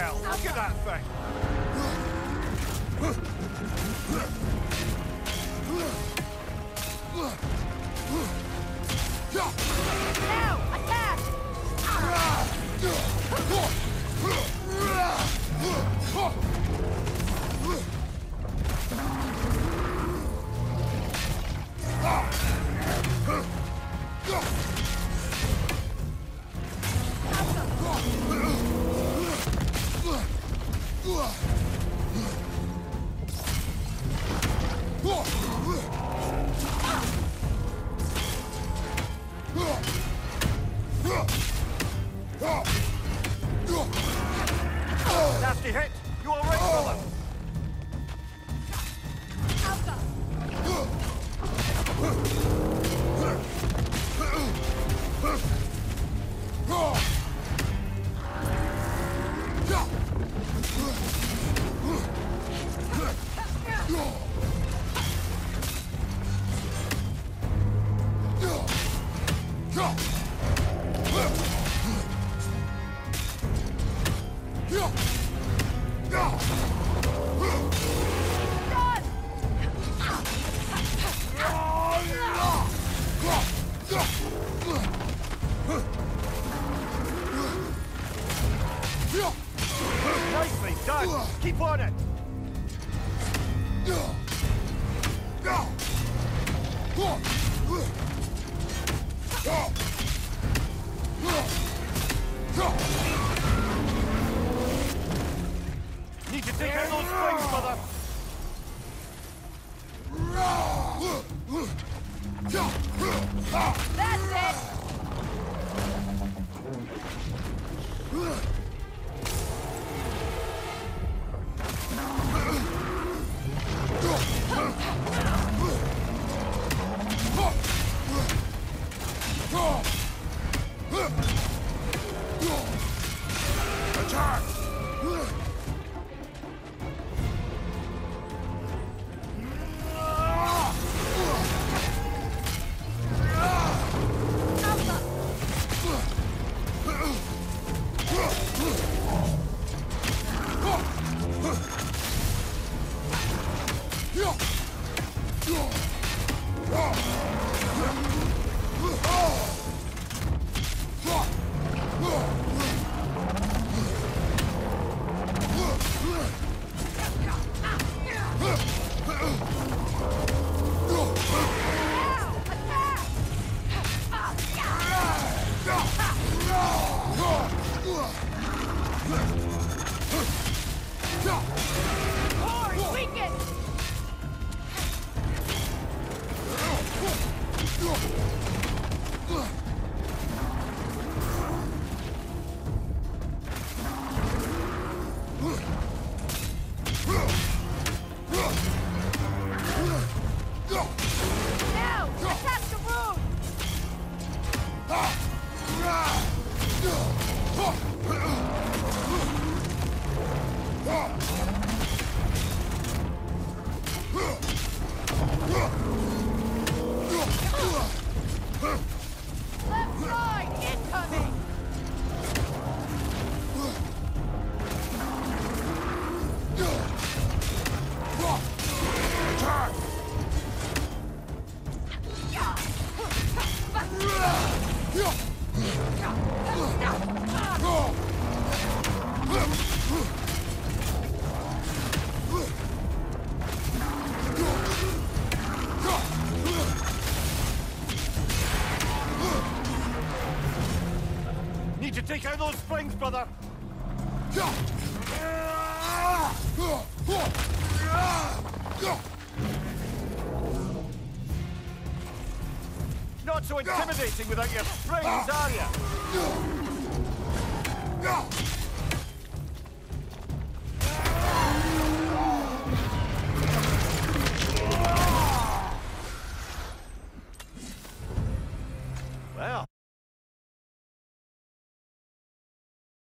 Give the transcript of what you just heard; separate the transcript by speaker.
Speaker 1: hell! Look at that thing! Nasty hit! You alright, oh. brother? Go! Keep on it! Need to take out those springs, brother!
Speaker 2: That's it! Horn, Now, Need
Speaker 1: to take out those springs, brother! Not so intimidating without your springs, are you?